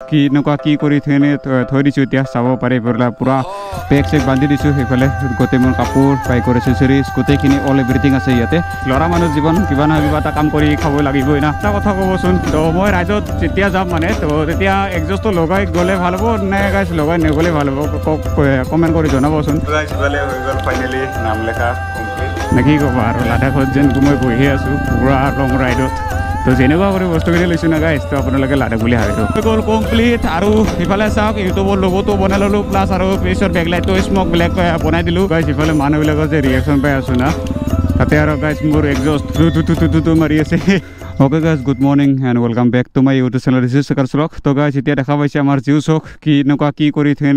কি এনেকুৱা কি কৰি থৈ থৈ দিছোঁ এতিয়া চাব পাৰি পেলাই পূৰা পেক চেক বান্ধি দিছোঁ সেইফালে গোটেই মোৰ কাপোৰ বাইকৰ এচেচৰিজ গোটেইখিনি অল এভৰিথিং আছে ইয়াতে। ল'ৰা মানুহ জীৱন কিবা নহয় কিবা এটা কাম কৰি খাব লাগিবই না। এটা কথা ক'বচোন তো মই ৰাইজত যেতিয়া যাম মানে তো তেতিয়া একজষ্টটো লগাই গ'লে ভাল হ'ব নে গাইছ লগাই নগ'লে ভাল হ'ব? কমেণ্ট কৰি জনাবচোন। ফাইনেলি নাম লেখা কমপ্লিট নে কি ক'বা আৰু লাডাখত যেন মই বহিয়ে আছোঁ পূৰা লং ৰাইডত। তো যেনেকুৱা কৰি বস্তুখিনি লৈছোঁ না গাইছ তো আপোনালোকে লাডাখ বুলি ভাবিটো গ'ল কমপ্লিট আৰু ইফালে চাওক ইউটিউবৰ লগতো বনাই ল'লোঁ প্লাছ আৰু পিছত বেকলাইটটো স্মক ব্লেক বনাই দিলোঁ গাইছ ইফালে মানুহবিলাকৰ যে ৰিয়েকশ্যন পাই আছোঁ না তাতে আৰু গাইছ মোৰ exhaust two two two two মাৰি আছে okay guys good morning and welcome back to my YouTube channel receive চেকাৰ চলক তো গাইজ এতিয়া দেখা পাইছে আমাৰ জিউ চক কি এনেকুৱা কি কৰি থৈ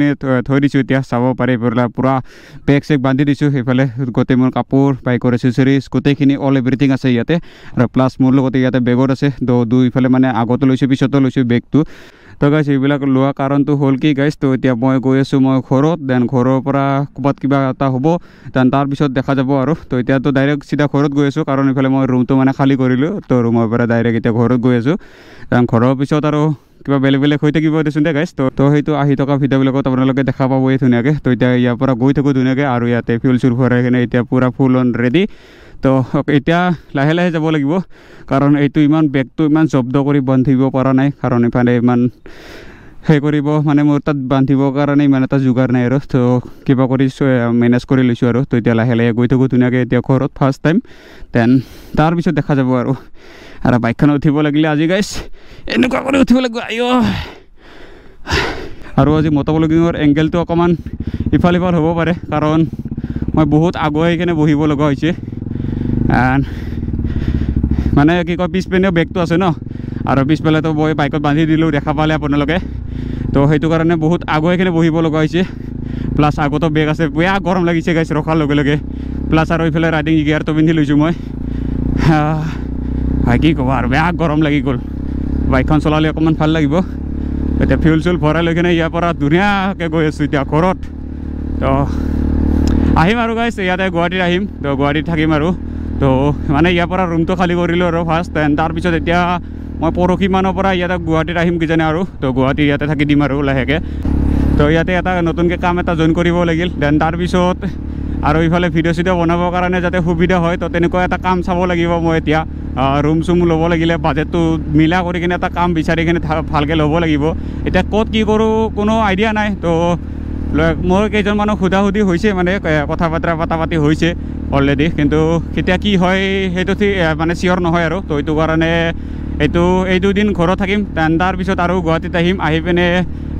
থৈ দিছোঁ এতিয়া চাব পাৰি পেলাই পূৰা পেক চেক বান্ধি দিছোঁ সেইফালে গোটেই মোৰ কাপোৰ বাইকৰ এচেচৰিজ গোটেইখিনি অল এভৰিথিং আছে ইয়াতে। আৰু প্লাছ মোৰ লগতে ইয়াতে বেগত আছে তো দুইফালে মানে আগতো লৈছোঁ পিছতো লৈছোঁ বেগটো তো গাইছ এইবিলাক লোৱা কাৰণটো হ'ল কি গাইছ তো এতিয়া মই গৈ আছোঁ মই ঘৰত দেন ঘৰৰ পৰা ক'ৰবাত কিবা এটা হ'ব দেন তাৰপিছত দেখা যাব আৰু। তো এতিয়াতো ডাইৰেক্ট চিধা ঘৰত গৈ আছোঁ কাৰণ এইফালে মই ৰুমটো মানে খালী কৰিলোঁ তো ৰুমৰ পৰা ডাইৰেক্ট এতিয়া ঘৰত গৈ আছোঁ। দেন ঘৰৰ পিছত আৰু কিবা বেলেগ বেলেগ হৈ থাকিব দেচোন দে গাইছ তো সেইটো আহি থকা ভিডিঅ'বিলাকত আপোনালোকে দেখা পাবই ধুনীয়াকৈ। তো এতিয়া ইয়াৰ পৰা গৈ থাকোঁ ধুনীয়াকৈ আৰু ইয়াতে ফিউল চুল ভৰাই কিনে এতিয়া পূৰা ফুল অন ৰেডি তো এতিয়া লাহে লাহে যাব লাগিব। কাৰণ এইটো ইমান বেগটো ইমান জব্দ কৰি বান্ধিব পৰা নাই। কাৰণ ইফালে ইমান সেই কৰিব মানে মোৰ তাত বান্ধিবৰ কাৰণে ইমান এটা যোগাৰ নাই আৰু। তো কিবা কৰি মেনেজ কৰি লৈছোঁ আৰু। তো এতিয়া লাহে লাহে গৈ থাকোঁ ধুনীয়াকৈ এতিয়া ঘৰত ফাৰ্ষ্ট টাইম দেন তাৰপিছত দেখা যাব আৰু। আৰু বাইকখনত উঠিব লাগিলে আজি গাইছ এনেকুৱা কৰি উঠিব লাগিব আই আৰু আজি মটৰব্লগিঙৰ এংগেলটো অকণমান ইফাল সিফাল হ'ব পাৰে কাৰণ মই বহুত আগুৱাই কিনে বহিব লগা হৈছে। মানে কি কয় পিছপিনেও বেগটো আছে ন? আৰু পিছফালেতো মই বাইকত বান্ধি দিলোঁ দেখা পালে আপোনালোকে। তো সেইটো কাৰণে বহুত আগুৱাইখিনি বহিব লগা হৈছে। প্লাছ আগতো বেগ আছে। বেয়া গৰম লাগিছে গাইছে ৰখাৰ লগে লগে। প্লাছ আৰু এইফালে ৰাইডিং গিয়াৰটো পিন্ধি লৈছোঁ মই। কি ক'ব আৰু বেয়া গৰম লাগি গ'ল। বাইকখন চলালে অকণমান ভাল লাগিব। এতিয়া ফিউল চুল ভৰাই লৈ কিনে ইয়াৰ পৰা ধুনীয়াকৈ গৈ আছোঁ এতিয়া ঘৰত। তো আহিম আৰু গাইছ ইয়াতে গুৱাহাটীত আহিম। তো গুৱাহাটীত থাকিম আৰু। তো মানে ইয়াৰ পৰা ৰুমটো খালী কৰিলোঁ আৰু ফাৰ্ষ্ট তাৰপিছত এতিয়া মই পৰহি মানৰ পৰা ইয়াতে গুৱাহাটীত আহিম কিজানি আৰু। তো গুৱাহাটী ইয়াতে থাকি দিম আৰু লাহেকৈ। তো ইয়াতে এটা নতুনকৈ কাম এটা জইন কৰিব লাগিল। দেন তাৰপিছত আৰু ইফালে ভিডিঅ' চিডিঅ' বনাবৰ কাৰণে যাতে সুবিধা হয় তো তেনেকুৱা এটা কাম চাব লাগিব মই এতিয়া। ৰুম চুম ল'ব লাগিলে বাজেটটো মিলা কৰি কিনে এটা কাম বিচাৰি কিনে ভালকৈ ল'ব লাগিব। এতিয়া ক'ত কি কৰোঁ কোনো আইডিয়া নাই। তো মোৰ কেইজনমানক সোধা সুধি হৈছে মানে কথা বতৰা পতা পাতি হৈছে অলৰেডি কিন্তু কেতিয়া কি হয় সেইটো মানে চিয়'ৰ নহয় আৰু। তো সেইটো কাৰণে এইটো এই দুদিন ঘৰত থাকিম তাৰপিছত আৰু গুৱাহাটীত আহিম আহি পিনে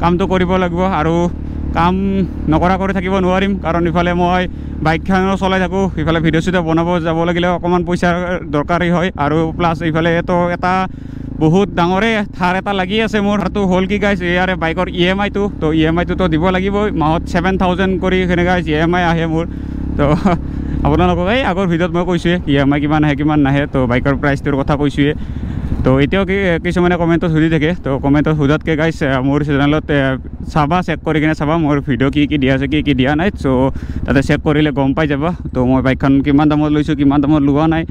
কামটো কৰিব লাগিব আৰু কাম নকৰা কৰি থাকিব নোৱাৰিম কাৰণ ইফালে মই বাইকখনো চলাই থাকোঁ ইফালে ভিডিঅ' চিডিঅ' বনাব যাব লাগিলে অকণমান পইচাৰ দৰকাৰী হয় আৰু প্লাছ ইফালে তো এটা বহুত ডাঙৰে থাৰ এটা লাগি আছে মোৰ তো হ'ল কি গাইছ ইয়াৰে বাইকৰ ই এম আইটো তো ই এম আইটোতো দিব লাগিবই মাহত ছেভেন থাউজেণ্ড কৰি সেনেকুৱা ই এম আই আহে মোৰ তো আপোনালোকক এই আগৰ ভিডিঅ'ত মই কৈছোঁৱে ই এম আই কিমান আহে কিমান নাহে তো বাইকৰ প্ৰাইচটোৰ কথা কৈছোঁৱে তো এতিয়াও কি কিছুমানে কমেণ্টত সুধি থাকে তো কমেণ্টত সোধাতকৈ গাইছ মোৰ চেনেলত চাবা চেক কৰি কিনে চাবা মোৰ ভিডিঅ' কি কি দিয়া আছে কি কি দিয়া নাই চ' তাতে চেক কৰিলে গম পাই যাবা। তো মই বাইকখন কিমান দামত লৈছোঁ কিমান দামত লোৱা নাই।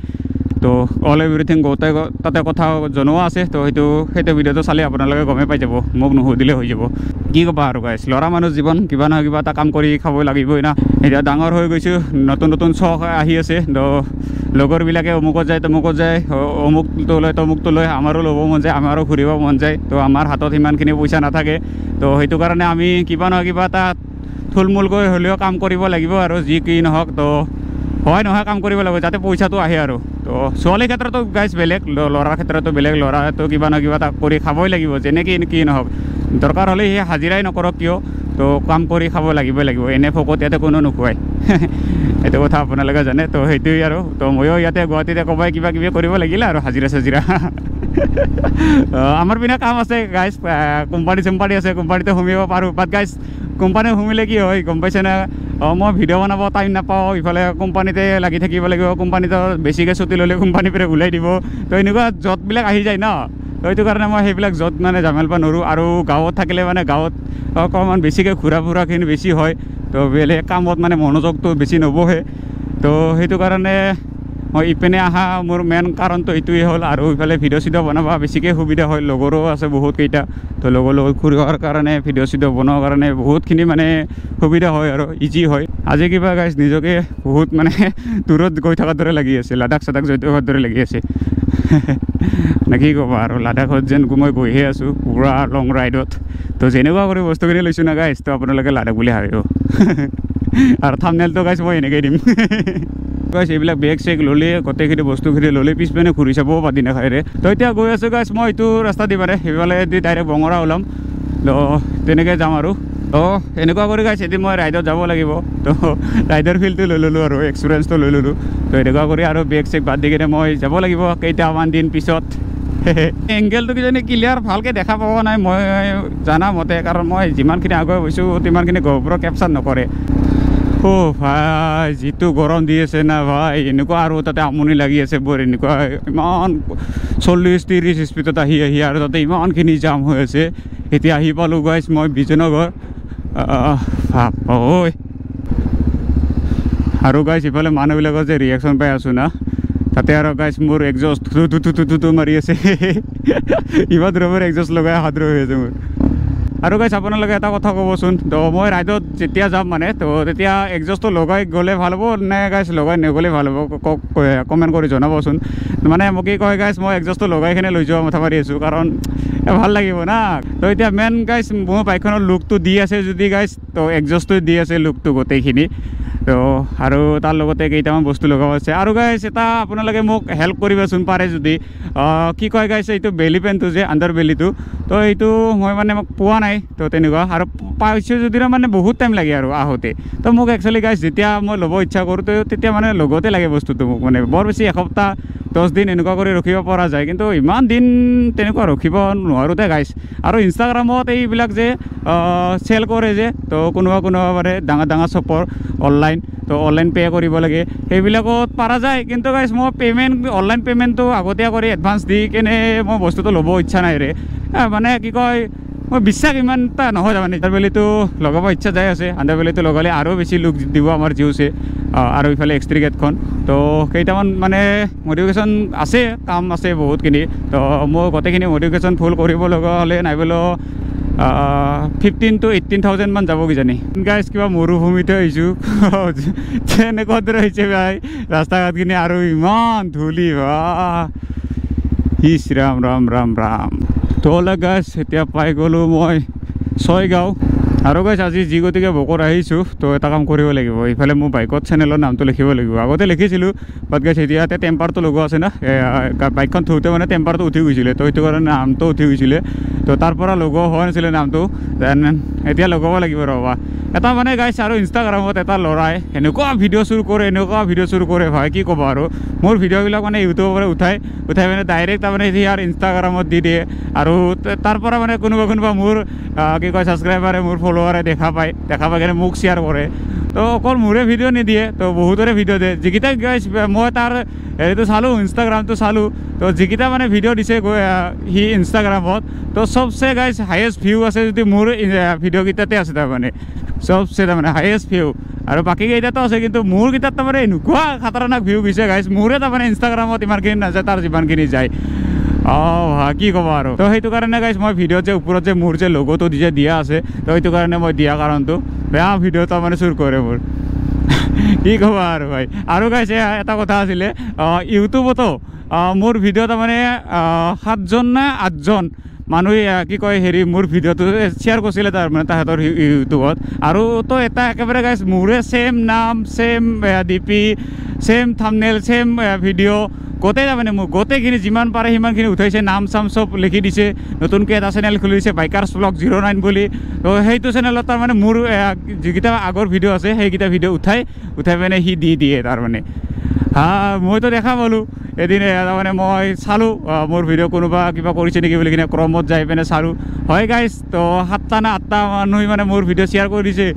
তো অল এভৰিথিং গোটেই তাতে কথা জনোৱা আছে তো সেইটো সেইটো ভিডিঅ'টো চালে আপোনালোকে গমেই পাই যাব মোক নুসুধিলে হৈ যাব। কি ক'বা আৰু গাইছ ল'ৰা মানুহ জীৱন কিবা নহয় কিবা এটা কাম কৰি খাব লাগিবই না। এতিয়া ডাঙৰ হৈ গৈছোঁ নতুন নতুন চখ আহি আছে তো লগৰবিলাকে অমুকত যায় তমুকত যায় অমুকটো লয় তমুকটো লয় আমাৰো ল'ব মন যায় আমাৰো ঘূৰিব মন যায় তো আমাৰ হাতত সিমানখিনি পইচা নাথাকে। তো সেইটো কাৰণে আমি কিবা নহয় কিবা এটা থুলমূলকৈ হ'লেও কাম কৰিব লাগিব আৰু যি কি নহওক তো হয় নহয় কাম কৰিব লাগিব যাতে পইচাটো আহে আৰু। তো ছোৱালীৰ ক্ষেত্ৰতো গাইছ বেলেগ ল'ৰাৰ ক্ষেত্ৰতো বেলেগ ল'ৰাটো কিবা নহয় কিবা এটা কৰি খাবই লাগিব যেনেকৈ কি নহওক। দৰকাৰ হ'লে সেই হাজিৰাই নকৰক কিয়? তো কাম কৰি খাব লাগিবই লাগিব এনে ফকত ইয়াতে কোনো নোখোৱাই এইটো কথা আপোনালোকে জানে তো সেইটোৱেই আৰু। তো ময়ো ইয়াতে গুৱাহাটীতে ক'বাই কিবা কিবি কৰিব লাগিলে আৰু হাজিৰা চাজিৰা আমাৰ পিনে কাম আছে গাইজ কোম্পানী চোম্পানী আছে কোম্পানীতে সোমিব পাৰোঁ। বাট গাইজ কোম্পানী সোমিলে কি হয় গম পাইছেনে অঁ মই ভিডিঅ' বনাব টাইম নাপাওঁ ইফালে কোম্পানীতে লাগি থাকিব লাগিব কোম্পানীটো বেছিকৈ ছুটি ল'লে কোম্পানীৰ পৰা ওলাই দিব। তো এনেকুৱা জববিলাক আহি যায় ন? তো সেইটো কাৰণে মই সেইবিলাক য'ত মানে জামেল নোৱাৰোঁ আৰু গাঁৱত থাকিলে মানে গাঁৱত অকণমান বেছিকৈ ঘূৰা ফুৰাখিনি বেছি হয়। তো বেলেগ কামত মানে মনোযোগটো বেছি নবহে। তো সেইটো কাৰণে মই ইপিনে অহা মোৰ মেইন কাৰণটো এইটোৱে হ'ল আৰু ইফালে ভিডিঅ' চিডিঅ' বনাব বেছিকৈ সুবিধা হয় লগৰো আছে বহুতকেইটা। তো লগৰ লগত ফুৰিবৰ কাৰণে ভিডিঅ' চিডিঅ' বনোৱাৰ কাৰণে বহুতখিনি মানে সুবিধা হয় আৰু ইজি হয়। আজি কিবা গাইজ নিজকে বহুত মানে দূৰত গৈ থকাৰ দৰে লাগি আছে লাডাখ চাডাখ যাই থকাৰ দৰে লাগি আছে। নে কি ক'বা আৰু লাডাখত যেন মই গৈহে আছোঁ পূৰা লং ৰাইডত তো যেনেকুৱা কৰি বস্তুখিনি লৈছোঁ না গাইজ তো আপোনালোকে লাডাখ বুলি ভাবিব। আৰু থামনেলটো গাইছ মই এনেকৈ দিম। গাইছ এইবিলাক বেগ চেগ ল'লে গোটেইখিনি বস্তুখিনি ল'লে পিছপিনে ঘূৰি চাবও পাতি নাখায়ৰে তো এতিয়া গৈ আছোঁ গাইছ মই এইটো ৰাস্তা দি পাৰে সেইফালে দি ডাইৰেক্ট বঙৰা ওলাম। তো তেনেকৈ যাম আৰু। তো এনেকুৱা কৰি গাইছ এদিন মই ৰাইডত যাব লাগিব। তো ৰাইডৰ ফিল্ডটো লৈ ল'লোঁ আৰু এক্সপিৰিয়েঞ্চটো লৈ ল'লোঁ। তো এনেকুৱা কৰি আৰু বেগ চেগ বাদ দি কিনে মই যাব লাগিব কেইটামান দিন পিছত। এংগেলটো কিজানি ক্লিয়াৰ ভালকৈ দেখা পোৱা নাই মই জানা মতে কাৰণ মই যিমানখিনি আগুৱাই গৈছোঁ সিমানখিনি গহপুৰ কেপচাৰ নকৰে। অ' ভাই যিটো গৰম দি আছে না ভাই এনেকুৱা আৰু তাতে আমনি লাগি আছে বৰ এনেকুৱা ইমান চল্লিছ ত্ৰিছ স্পীডত আহি আহি আৰু তাতে ইমানখিনি জাম হৈ আছে। এতিয়া আহি পালোঁ গাইছ মই বিজয়নগৰ। ভাপ ঐ। আৰু গাইছ ইফালে মানুহবিলাকৰ যে ৰিয়েকশ্যন পাই আছোঁ না তাতে আৰু গাইছ মোৰ একজষ্ট মাৰি আছে। ইমান দূৰৰ একজষ্ট লগাই হাত ৰৈ আছে মোৰ। আৰু গাইছ আপোনালোকে এটা কথা ক'বচোন। তো মই ৰাইডত যেতিয়া যাম মানে তো তেতিয়া একজষ্টটো লগাই গ'লে ভাল হ'ব নে গাইছ লগাই নগ'লে ভাল হ'ব? কমেণ্ট কৰি জনাবচোন। মানে মোক কি কয় গাইছ মই একজষ্টটো লগাই কিনে লৈ যোৱা মাথা মাৰি আছোঁ কাৰণ ভাল লাগিব না। তো এতিয়া মেইন গাইছ মোৰ বাইকখনৰ লুকটো দি আছে যদি গাইছ তো একজষ্টটো দি আছে লুকটো গোটেইখিনি। তো আৰু তাৰ লগতে কেইটামান বস্তু লগাব আছে আৰু গাইছ এটা আপোনালোকে মোক হেল্প কৰিবচোন পাৰে যদি। কি কয় গাইছ এইটো বেলি পেণ্টটো যে আণ্ডাৰ বেলিটো তো এইটো মই মানে মোক পোৱা নাই তো তেনেকুৱা। আৰু পাইছোঁ যদিও মানে বহুত টাইম লাগে আৰু আহোঁতে। তো মোক একচুৱেলি গাইছ যেতিয়া মই ল'ব ইচ্ছা কৰোঁ তো তেতিয়া মানে লগতে লাগে বস্তুটো মোক মানে। বৰ বেছি এসপ্তাহ দহ দিন এনেকুৱা কৰি ৰখিব পৰা যায়। কিন্তু ইমান দিন তেনেকুৱা ৰখিব নোৱাৰোঁতে গাইছ আৰু ইনষ্টাগ্ৰামত এইবিলাক যে চেল কৰে যে তো কোনোবা কোনোবা মানে ডাঙৰ ডাঙৰ শ্বপৰ অনলাইন তো অনলাইন পে' কৰিব লাগে। সেইবিলাকত পৰা যায়। কিন্তু গাইছ মই পে'মেণ্ট অনলাইন পে'মেণ্টটো আগতীয়া কৰি এডভান্স দি কেনে মই বস্তুটো ল'ব ইচ্ছা নাই ৰে। মানে কি কয় মই বিশ্বাস ইমান এটা নহয় তাৰমানে। আণ্ডাৰ বেলিটো লগাব ইচ্ছা যাই আছে। আণ্ডাৰ বেলিটো লগালে আৰু বেছি লুক দিব আমাৰ জিউছে আৰু ইফালে এক্সট্ৰিকেটখন তো কেইটামান মানে মডিফিকেশ্যন আছে কাম আছে বহুতখিনি। তো মই গোটেইখিনি মডিফিকেশ্যন ফুল কৰিব লগা হ'লে নাইবলেও ফিফটিন টু এইটিন থাউজেণ্ডমান যাব কিজানি। গাইজ কিবা মৰুভূমিতে আহিছোঁ। তেনেকুৱা দৰে হৈছে ভাই ৰাস্তা ঘাটখিনি আৰু ইমান ধূলি ইছ ৰাম ৰাম ৰাম ৰাম। তোলে গাছ এতিয়া পাই গ'লোঁ মই ছয়গাঁও। আৰু গাছ আজি যি গতিকে বকৰ আহিছোঁ তো এটা কাম কৰিব লাগিব। ইফালে মোৰ বাইকত চেনেলৰ নামটো লিখিব লাগিব। আগতে লিখিছিলোঁ বাট গাছ এতিয়া ইয়াতে টেম্পাৰটো লগোৱা আছে না। বাইকখন থওঁতে মানে টেম্পাৰটো উঠি গৈছিলে তো সেইটো কাৰণে নামটো উঠি গৈছিলে। তো তাৰ পৰা লগোৱা হোৱা নাছিলে নামটো দেন এতিয়া লগাব লাগিব ৰ'বা। এটা মানে গাইছ আৰু ইনষ্টাগ্ৰামত এটা ল'ৰাই এনেকুৱা ভিডিঅ' শ্বুট কৰে এনেকুৱা ভিডিঅ' শ্বুট কৰে ভাই কি ক'ব আৰু। মোৰ ভিডিঅ'বিলাক মানে ইউটিউবৰ পৰা উঠাই উঠাই মানে ডাইৰেক্ট তাৰমানে সি আৰু ইনষ্টাগ্ৰামত দি দিয়ে। আৰু তাৰ পৰা মানে কোনোবা কোনোবা মোৰ কি কয় ছাবস্ক্ৰাইবাৰে মোৰ ফল'ৱাৰে দেখা পায় দেখা পাই কিনে মোক শ্বেয়াৰ কৰে। তো অকল মোৰে ভিডিঅ' নিদিয়ে তো বহুতৰে ভিডিঅ' দিয়ে। যিকেইটা গাইছ মই তাৰ হেৰিটো চালোঁ ইনষ্টাগ্ৰামটো চালোঁ। তো যিকেইটা মানে ভিডিঅ' দিছে সি ইনষ্টাগ্ৰামত। তো চবচে গাইছ হায়েষ্ট ভিউ আছে যদি মোৰ ভিডিঅ'কেইটাতে আছে তাৰমানে। চবচে তাৰমানে হায়েষ্ট ভিউ আৰু বাকীকেইটাতো আছে কিন্তু মোৰ কেইটাত তাৰমানে এনেকুৱা খাতাৰনাক ভিউ গৈছে গাইছ মোৰে তাৰমানে ইনষ্টাগ্ৰামত ইমানখিনি নাযায় তাৰ যিমানখিনি যায়। কি ক'ব আৰু? তো সেইটো কাৰণে গাইছ মই ভিডিঅ'ত যে ওপৰত যে মোৰ যে লগ'টো যে দিয়া আছে তো সেইটো কাৰণে মই দিয়া কাৰণটো বেয়া ভিডিঅ' তাৰমানে চুৰ কৰে মোৰ। কি ক'ব আৰু ভাই? আৰু গাইছে এটা কথা আছিলে ইউটিউবতো মোৰ ভিডিঅ' তাৰমানে সাতজন নে আঠজন মানুহে কি কয় হেৰি মোৰ ভিডিঅ'টো শ্বেয়াৰ কৰিছিলে তাৰমানে তাহাঁতৰ ইউটিউবত। আৰু তো এটা একেবাৰে গাইছ মোৰে ছেইম নাম same D P same thumbnail same video' গোটেই তাৰমানে মোৰ গোটেইখিনি যিমান পাৰে সিমানখিনি উঠাইছে নাম চাম চব লিখি দিছে নতুনকৈ এটা চেনেল খুলিছে বাইকাৰ্ছ ব্লগ জিৰ' নাইন বুলি। তো সেইটো চেনেলত তাৰমানে মোৰ যিকেইটা আগৰ ভিডিঅ' আছে সেইকেইটা ভিডিঅ' উঠাই উঠাই পিনে সি দি দিয়ে তাৰমানে হা মইতো দেখা পালোঁ। এদিন তাৰমানে মই চালোঁ মোৰ ভিডিঅ' কোনোবা কিবা কৰিছে নেকি বুলি কিনে ক্ৰমত যাই পিনে চালোঁ। হয় গাইছ তো সাতটা নে আঠটা মানুহে মানে মোৰ ভিডিঅ' শ্বেয়াৰ কৰি দিছে।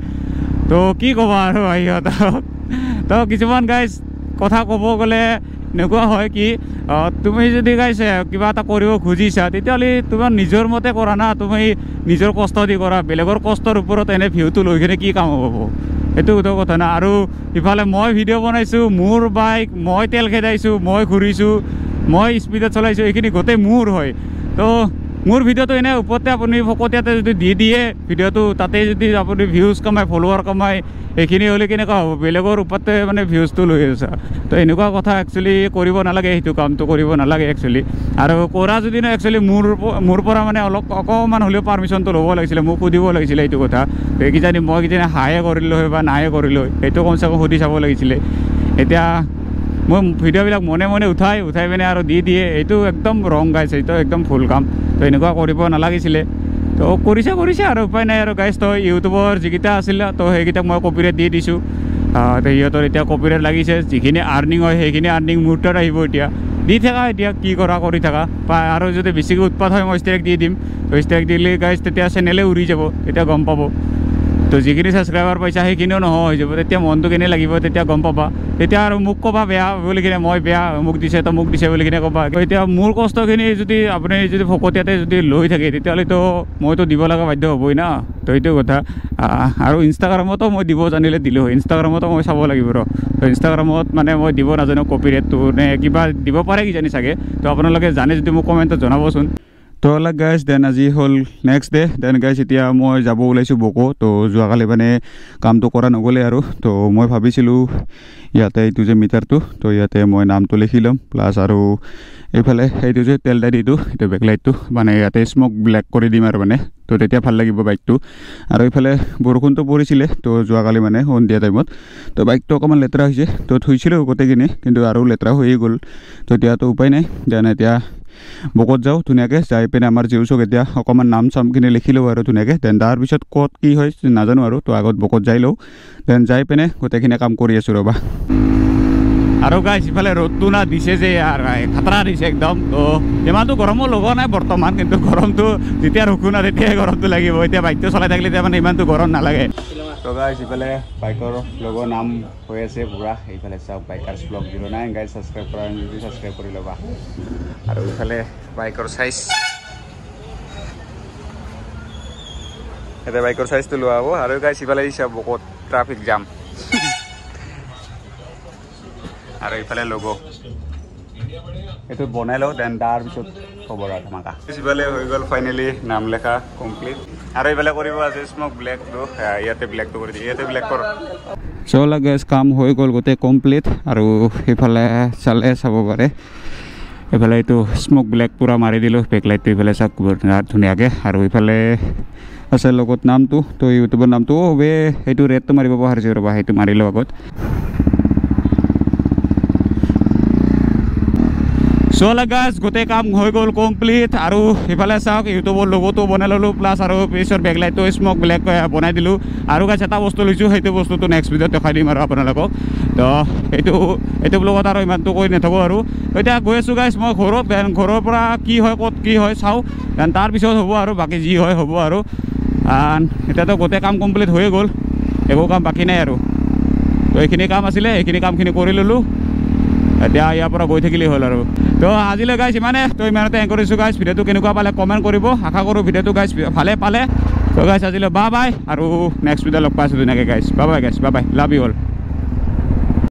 তো কি ক'বা আৰু সিহঁতক তো কিছুমান গাইছ কথা ক'ব গ'লে এনেকুৱা হয় কি তুমি যদি গাইছে কিবা এটা কৰিব খুজিছা তেতিয়াহ'লে তোমাৰ নিজৰ মতে কৰা না তুমি নিজৰ কষ্ট দি কৰা। বেলেগৰ কষ্টৰ ওপৰত এনে ভিউটো লৈ কিনে কি কাম হ'ব? এইটোতো কথা আৰু ইফালে মই ভিডিঅ' বনাইছোঁ মোৰ বাইক মই তেল খেদাইছোঁ মই ঘূৰিছোঁ মই স্পীডত চলাইছোঁ এইখিনি গোটেই মোৰ হয়। তো মোৰ ভিডিঅ'টো এনে ওপৰতে আপুনি ফকতীয়াতে যদি দি দিয়ে ভিডিঅ'টো তাতে যদি আপুনি ভিউজ কমায় ফলোৱাৰ কমায় এইখিনি হ'লে কেনেকুৱা হ'ব? বেলেগৰ ওপৰতে মানে ভিউজটো লৈ আছে। তো এনেকুৱা কথা একচুৱেলি কৰিব নালাগে সেইটো কামটো কৰিব নালাগে একচুৱেলি আৰু কৰা যদি ন একচুৱেলি মোৰ মোৰ পৰা মানে অলপ অকণমান হ'লেও পাৰ্মিশ্যনটো ল'ব লাগিছিলে মোক সুধিব লাগিছিলে এইটো কথা। কিজানি মই কিজানি হায়ে কৰিলোঁ হয় বা নায়ে কৰিলোঁ সেইটো কমচে কম সুধি চাব লাগিছিলে। এতিয়া মই ভিডিঅ'বিলাক মনে মনে উঠাই উঠাই পিনে আৰু দি দিয়ে। এইটো একদম ৰং গাইছে এইটো একদম ভুল কাম। তো এনেকুৱা কৰিব নালাগিছিলে। তো কৰিছে কৰিছে আৰু উপায় নাই আৰু গাইছ তো ইউটিউবৰ যিকেইটা আছিলে তো সেইকেইটাক মই কপিৰাইট দি দিছোঁ। তো সিহঁতৰ এতিয়া কপিৰাইট লাগিছে। যিখিনি আৰ্নিং হয় সেইখিনি আৰ্নিং মোৰ তাত আহিব এতিয়া। দি থাকা এতিয়া কি কৰা কৰি থাকা। বা আৰু যদি বেছিকৈ উৎপাত হয় মই ষ্ট্ৰাইক দি দিম। তো ষ্ট্ৰাইক দিলে গাইছ তেতিয়া চেনেলে উৰি যাব তেতিয়া গম পাব। তো যিখিনি ছাবস্ক্ৰাইবাৰ পাইছা সেইখিনিও নোহোৱা হৈ যাব তেতিয়া মনটো কেনে লাগিব তেতিয়া গম পাবা। তেতিয়া আৰু মোক ক'বা বেয়া বুলি কিনে মই বেয়া মোক দিছে তো মোক দিছে বুলি কিনে ক'বা। এতিয়া মোৰ কষ্টখিনি যদি আপুনি যদি ফকতীয়াতে যদি লৈ থাকে তেতিয়াহ'লেতো মইতো দিব লগা বাধ্য হ'বই না। তো এইটো কথা। আৰু ইনষ্টাগ্ৰামতো মই দিব জানিলে দিলোঁ হয়। ইনষ্টাগ্ৰামতো মই চাব লাগিব ৰ। তো ইনষ্টাগ্ৰামত মানে মই দিব নাজানো কপি ৰেটটো নে কিবা দিব পাৰে কিজানি চাগে। তো আপোনালোকে জানে যদি মোক কমেণ্টত জনাবচোন। তো অলপ গাইজ দেন আজি হ'ল নেক্সট ডে দেন গাইজ এতিয়া মই যাব ওলাইছোঁ বকো। তো যোৱাকালি মানে কামটো কৰা নগ'লে আৰু। তো মই ভাবিছিলোঁ ইয়াতে এইটো যে মিটাৰটো তো ইয়াতে মই নামটো লিখি ল'ম। প্লাছ আৰু এইফালে এইটো যে তেল ডাইডিটো এইটো বেকলাইটটো মানে ইয়াতে স্মক ব্লেক কৰি দিম আৰু মানে। তো তেতিয়া ভাল লাগিব বাইকটো আৰু এইফালে বৰষুণটো পৰিছিলে তো যোৱাকালি মানে সন্ধিয়া টাইমত। তো বাইকটো অকণমান লেতেৰা হৈছে তো থৈছিলোঁ গোটেইখিনি কিন্তু আৰু লেতেৰা হৈয়ে গ'ল। তো এতিয়াতো উপায় নাই। দেন এতিয়া বকত যাওঁ ধুনীয়াকৈ যাই পিনে আমাৰ জিউচক এতিয়া অকণমান নাম চামখিনি লিখি লওঁ আৰু ধুনীয়াকৈ। দেন তাৰপিছত ক'ত কি হয় নাজানো আৰু তো আগত বকত যাই লওঁ। দেন যাই পিনে গোটেইখিনি কাম কৰি আছোঁ ৰ'বা। আৰু গাইছ ইফালে ৰ'দটো না দিছে যে খাতৰা দিছে একদম। তো ইমানটো গৰমো লগা নাই বৰ্তমান কিন্তু গৰমটো যেতিয়া ৰখোঁ না তেতিয়াই গৰমটো লাগিব। এতিয়া বাইকটো চলাই থাকিলে এতিয়া মানে ইমানটো গৰম নালাগে। তো গাইছ ইফালে বাইকৰ লগৰ নাম হৈ আছে পূৰা এইফালে চাওক bikers vlog zero' nine guys subscribe কৰা নাই যদি ছাবস্ক্ৰাইব কৰি ল'বা। আৰু ইফালে বাইকৰ চাইজ এতিয়া বাইকৰ চাইজটো লোৱা হ'ব। আৰু গাইছ ইফালে চাব বহুত ট্ৰাফিক জাম আৰু ইফালে লগ' এইটো বনাই লওঁ দেন তাৰপিছত খবৰ আৰু ধমাকা ইফালে হৈ গ'ল ফাইনেলি নাম লেখা কমপ্লিট আৰু এইফালে কৰিব আছে স্মক ব্লেকটো ইয়াতে ব্লেকটো কৰি দিয়ে ইয়াতে ব্লেক কৰ। চলা গেছ কাম হৈ গ'ল গোটেই কমপ্লিট আৰু সেইফালে চালে চাব পাৰে। এইফালে এইটো স্মক ব্লেক পূৰা মাৰি দিলোঁ বেকলাইটটো ইফালে চাওক ধুনীয়াকৈ। আৰু ইফালে আছে লগত নামটো তো ইউটিউবৰ নামটো অ' বে সেইটো ৰেটটো মাৰিব পাহৰিছোঁ ৰ'বা সেইটো মাৰিলোঁ আগত। চ'লা গাছ গোটেই কাম হৈ গ'ল কমপ্লিট আৰু ইফালে চাওক ইউটিউবৰ লগতো বনাই ল'লোঁ প্লাছ আৰু পিছৰ বেকলাইটটো স্মক ব্লেক বনাই দিলোঁ। আৰু গাছ এটা বস্তু লৈছোঁ সেইটো বস্তুটো নেক্সট ভিডিঅ'ত দেখাই দিম আৰু আপোনালোকক। তো এইটো এইটো ব্লগত আৰু ইমানটো কৈ নাথাকোঁ আৰু। এতিয়া গৈ আছোঁ গাইছ মই ঘৰত ঘৰৰ পৰা কি হয় ক'ত কি হয় চাওঁ। দেন তাৰপিছত হ'ব আৰু বাকী যি হয় হ'ব আৰু। এতিয়াতো গোটেই কাম কমপ্লিট হৈয়ে গ'ল একো কাম বাকী নাই আৰু। তো এইখিনি কাম আছিলে এইখিনি কামখিনি কৰি ল'লোঁ। এতিয়া ইয়াৰ পৰা গৈ থাকিলেই হ'ল আৰু। তো আজিলৈ গাইছ ইমানে। তো ইমানতে এং কৰিছোঁ গাইছ ভিডিঅ'টো কেনেকুৱা পালে কমেণ্ট কৰিব। আশা কৰোঁ ভিডিঅ'টো গাইছ ভালে পালে। তো গাইছ আজিলৈ বা বাই আৰু নেক্সট ভিডিঅ' লগ পাইছোঁ ধুনীয়াকৈ গাইছ বা বাই গাইছ বা বাই লাভ ইউ অল